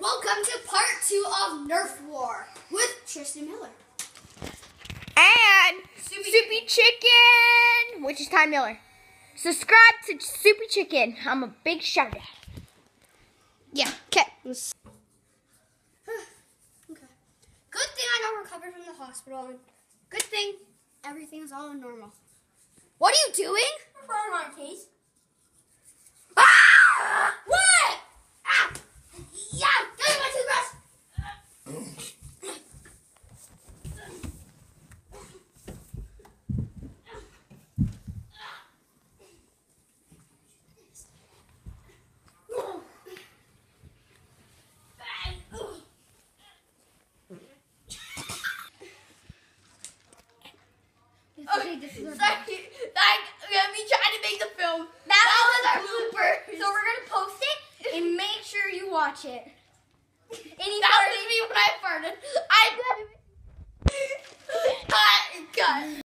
Welcome to part two of Nerf War with Tristan Miller. And Soupy Soupy, Chicken, which is Ty Miller. Subscribe to Soupy Chicken. I'm a big shout out. Yeah, okay. okay. Good thing I got recovered from the hospital. and Good thing everything's all normal. What are you doing? Okay, this is like, like me trying to make the film. That, was our blooper. So we're gonna post it and make sure you watch it. Any that was me when I farted. I. Cut. Cut.